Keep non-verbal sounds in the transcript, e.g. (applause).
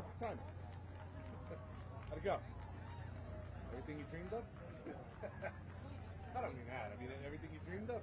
perfect time. How'd it go? Everything you dreamed of? (laughs) I don't mean that. I mean everything you dreamed of.